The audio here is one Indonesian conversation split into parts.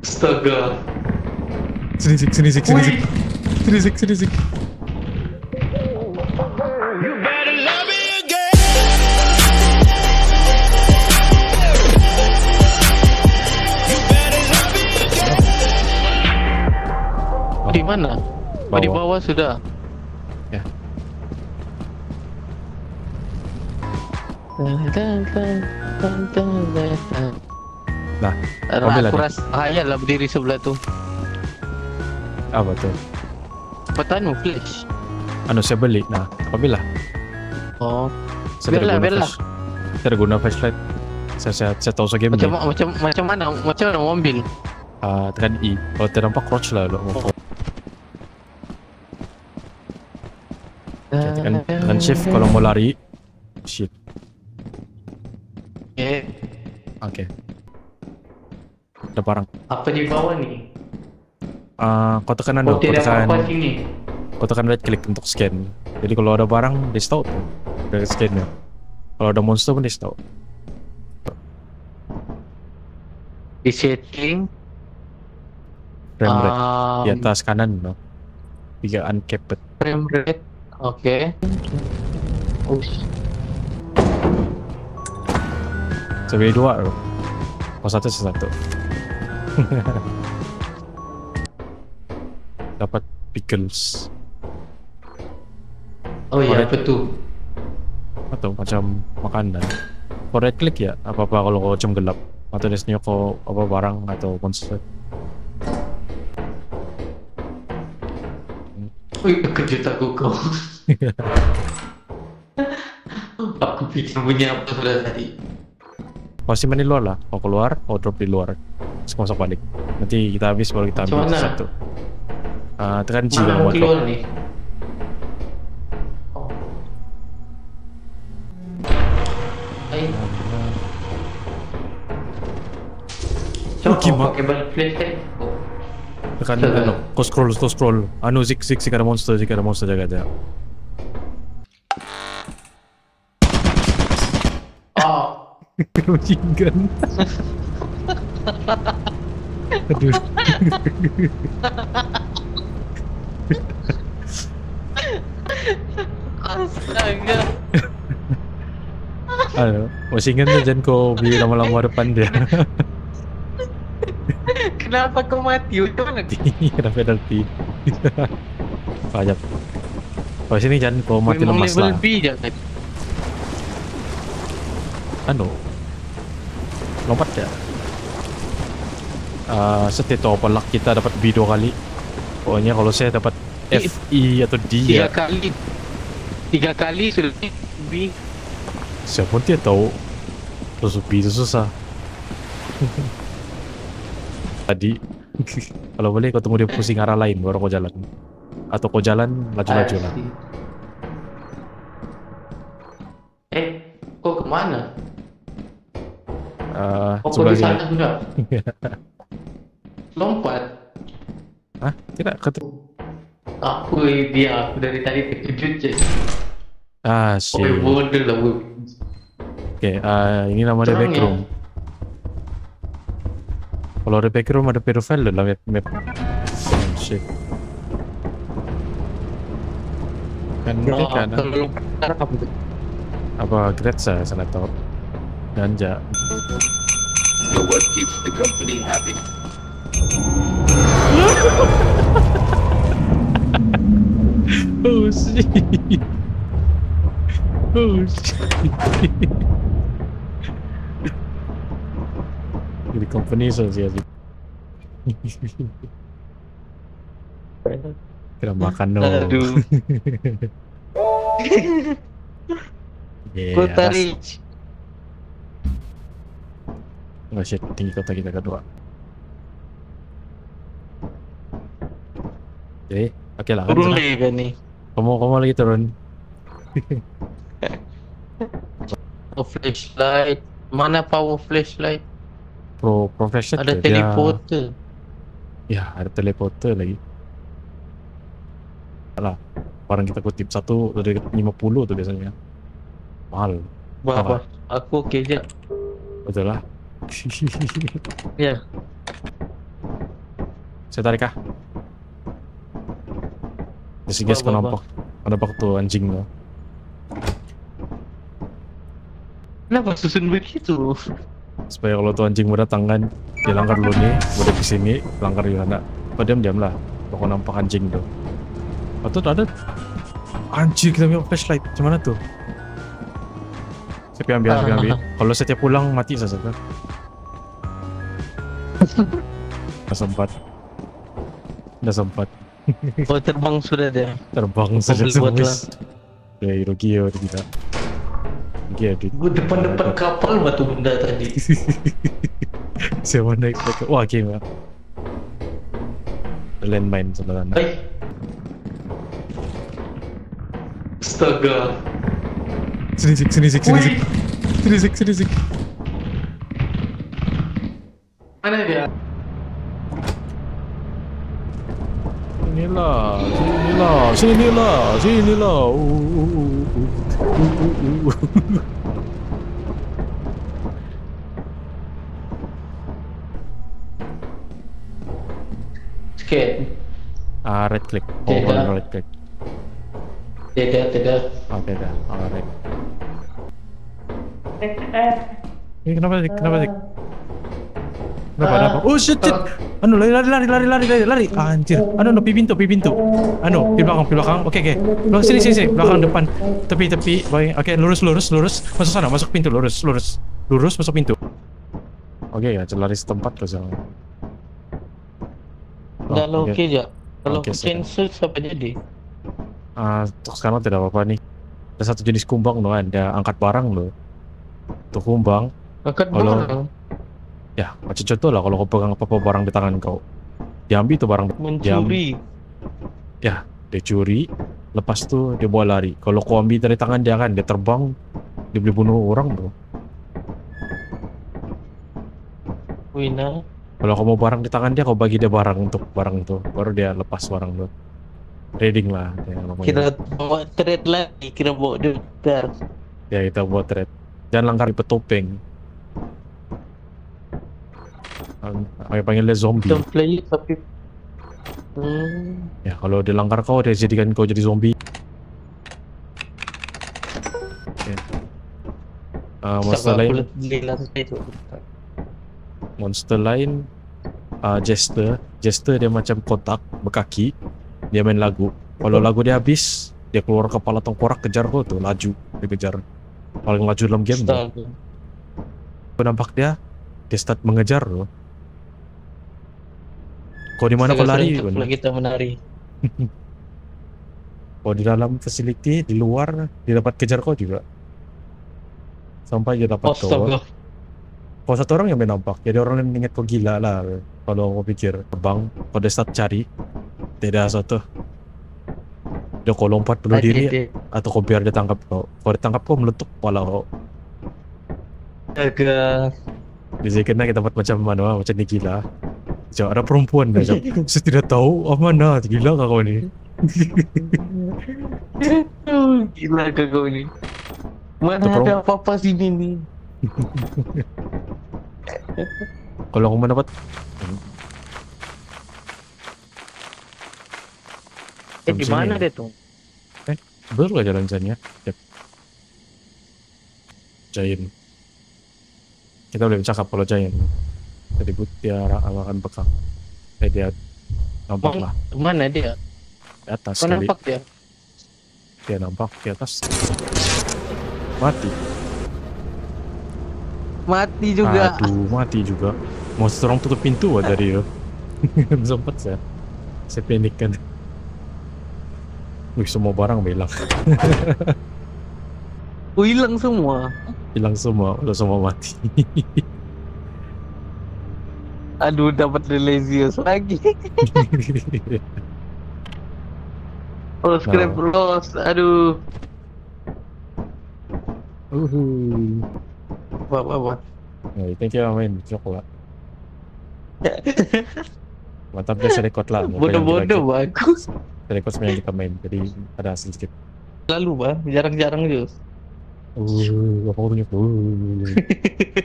Astaga. Sini sik, sini sik, sini sik. Sini sik, sini sik. Di mana? Oh, di Bawah. bawah sudah. Ya. Nah, ambil aku lah rasa bahaya lah berdiri sebelah tu. apa tuh? Petanu flash. Anu saya beli. Nah, apabila Oh, saya Biarlah, biarlah. flash, saya guna flashlight. Saya saya, saya tahu saya game macam macam macam mana? Macam mana mau ambil? Ah, tekan I. Kalau tidak nampak crouch lah. Oh. Okay, tekan, tekan shift kalau mau lari. Shit. Okay. Oke. Ada barang. Apa di bawah ni? Ah, kau tekan anu, Oh, kau tekan, sini. kau tekan right click untuk scan. Jadi kalau ada barang, dia tahu tuh dari scannya. Kalau ada monster pun dia tahu. Di setting. Frame rate um, di atas kanan, no. Tiga uncapped. Frame rate. Okay. Ush. Sebagai dua loh. Kau satu satu. Dapat pickles Oh ya, Alright. apa tu? atau macam makanan. Right click ya, apa apa kalau kau macam gelap atau desnya kau apa barang atau monster. Wih, kejut aku kau. aku fikir punya apa sudah tadi. Pasti main di luar lah. Kau keluar, kau drop di luar. Terus masuk balik. Nanti kita habis baru kita ambil mana? satu. Ah, tekan G Mana kalau keluar ni? Oh. Oh, coba gimana? pakai balik flash? Oh. Tekan anu, kau scroll, kau scroll. Anu zik zik zik ada monster, zik ada monster jaga dia. Machine gun. Aduh. astaga. Ano, machine gun tu jangan kau beli lama-lama depan dia. Kenapa kau mati? Macam mana? Kena penalty. Pajak. Kalau sini jangan kau mati Memang lemas lah. B jangan. Anu, lompat ya. Uh, setiap tahu apa luck kita dapat B dua kali. Pokoknya kalau saya dapat Eh, F, E atau D Tiga ya, kali. Tiga kali sudah B. siapa pun dia tahu. Terus B itu susah. Tadi, kalau boleh kau tunggu dia pusing arah lain baru kau jalan. Atau kau jalan laju-laju lah. Eh, kau ke mana? Uh, kau sini. sana sudah. Lompat. Hah? Tidak, kata. Aku dia aku dari tadi terkejut je. Ah, Oh, shit. bodoh lah. Oke, ah, ini nama dia Terang ya? backroom. Kalau ada backroom ada pedofile dalam map. map. Oh, shit. Kan Ya, mungkin kan sekarang apa apa Gretza salah tahu. Ganja. So what keeps the company happy? Oh shit. Oh shit. Jadi company so sih. Kira makan dong. Aduh. Yeah, Kota Rich. Oh shit, tinggi kota kita kedua. Oke, oke lah. kan Turun senang. lagi kan ni. Kamu kamu lagi turun. Oh, flashlight. Mana power flashlight? Pro profession Ada ke? Dia- teleporter. Ya, ada teleporter lagi. Alah, barang kita kutip satu dari 50 tuh biasanya. Mahal. Berapa? Aku okey je. Betul lah. Ya. Saya tarik ah. Si guys kenapa? Kenapa tuh anjing lo? Kenapa susun begitu? Supaya kalau tuh anjing mau datang kan, dia langgar dulu nih, udah di sini, langgar di sana. Apa diam diam lah, pokok nampak anjing tuh. Atau ada anjing kita punya flashlight, gimana tuh? Saya ambil, ambil, ambil. Kalau setiap pulang mati saya kan. Nggak sempat. Nggak sempat. Oh terbang sudah dia. Terbang beli buat semis. Ya, rugi ya kita. Rugi ya, duit. Gue depan-depan kapal batu benda tadi. Siapa naik mereka? Wah, game ya. Landmine sebelah sana. Astaga. Sini sik, sini sik, sini sik. Sini sik, sini sik. Mana dia? Sinilah, sinilah, sinilah, sinilah. Uh, uh, uh, uh, uh, uh, uh. Sikit. Ah, right click. Oh, Tidak. on right click. Tidak, tidak. Oke dah, alright. Ini kenapa sih? Kenapa sih? Kenapa? Ah. Kenapa? Oh shit, shit. Anu lari lari lari lari lari lari lari. Anjir. Anu no pi pintu, pi pintu. Anu, pi belakang, pi belakang. Oke, oke. Belakang sini sini sini. Belakang depan. Tepi tepi. Baik. Oke, lurus lurus lurus. Masuk sana, masuk pintu lurus lurus. Lurus masuk pintu. Oke ya, lari setempat kau sekarang. Oh, Kalau oke. oke aja. Kalau Oke, aku cancel siapa jadi? Ah, untuk sekarang tidak apa-apa nih. Ada satu jenis kumbang loh, ada angkat barang loh. Tuh kumbang, Angkat Kalau- barang. Ya macam contoh lah kalau kau pegang apa-apa barang di tangan kau. Diambil tuh barang, Mencuri. dia curi, lepas tuh dia bawa lari. Kalau kau ambil dari tangan dia kan, dia terbang, dia boleh bunuh orang bro. Wina. Kalau kau mau barang di tangan dia, kau bagi dia barang untuk barang tuh, baru dia lepas barang tuh. Trading lah, dia namanya. Kira bawa trade lagi. Kira bawa dokter. Ya kita buat trade. Jangan langgar petopeng. Apa panggil dia zombie. Don't play tapi. Hmm. Ya kalau dia langgar kau, dia jadikan kau jadi zombie. Okay. Uh, monster lain, tu. monster lain, uh, Jester. Jester dia macam kotak berkaki. Dia main lagu. Kalau lagu dia habis, dia keluar kepala tengkorak kejar kau tuh, laju dia kejar. Paling laju dalam game. Kau nampak dia, dia start mengejar loh. Kau di mana kau lari? Pula kita menari. Kau di dalam facility, di luar, dia dapat kejar kau juga. Sampai dia dapat kau. Astaga. Kau satu orang yang main nampak, jadi orang lain ingat kau gila lah. Kalau kau pikir terbang, kau dia start cari, tidak ada satu. Dia kau lompat Tadi diri, dia- atau kau biar dia tangkap kau. Kalau dia tangkap kau, meletup kepala kau. Astaga. Di sini kena kita buat macam mana, macam ni gila. Macam ada perempuan dah, macam, saya tidak tahu, oh mana, gila kah kau ni? Gila kau ni? Mana Itu ada apa-apa sini ni? Kalau kau mana dapat, Eh, di mana dia tu? betul lah jalan jalannya. Yep. Giant. Kita boleh bercakap kalau Giant. But dia makan bekak. Eh dia nampak lah Mana dia? di atas Kau kali. nampak dia? Dia nampak di atas. Mati. Mati juga. Aduh, mati juga. Mau orang tutup pintu aja tadi ya. Sempat saya. Saya panik kan. Wih, semua barang hilang. Hilang semua. Hilang semua, udah semua mati. Aduh, dapat Delesius lagi. Oh, scrap Nah. lost. Aduh. Uhuh. Apa, apa, apa. Nah, thank you main coklat. Mantap dia saya record lah. Bodoh-bodoh bagus. Saya record semua yang kita main, jadi ada hasil sedikit. Lalu, bah. Jarang-jarang je. Uh, apa punya? Uh,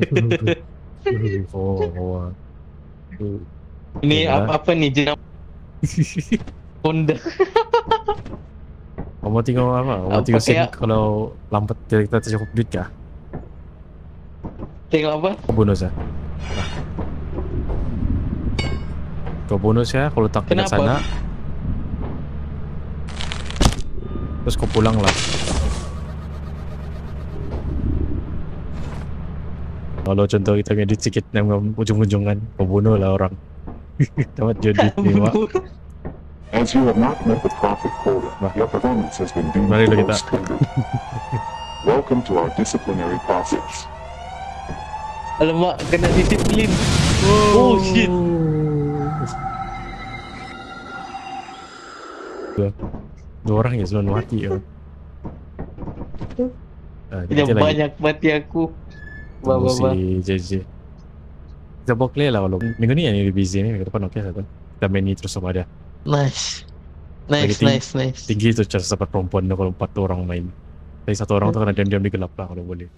uh, oh, oh, uh. Ini Ya. apa, apa nih jenam Honda. Kamu mau tengok apa? Kamu mau tengok scene kayak- kalau lambat kita tak cukup duit kah? Tengok apa? Kau bonus ya? Kau bonus ya kalau tak Kenapa? sana. Terus kau pulang lah. Kalau contoh kita ngedit sikit dengan ujung-ujungan, kau bunuh lah orang. Dapat jadi lima. As you have not met the profit quota, your performance has been deemed Mari below kita. Welcome to our disciplinary process. Alamak, kena disiplin. Oh, shit. Dua, dua orang ya selalu mati ya. Ah, Yang kita lagi. banyak mati aku. Bah, bah, bah. si JJ Kita bawa clear lah kalau Minggu ni yang ni busy ni Minggu depan okey satu Kita main ni terus sama dia Nice. Nice, tinggi. nice, nice. Tinggi tu cara dapat perempuan tu kalau empat orang main Tapi satu orang tu kena diam-diam di gelap lah kalau boleh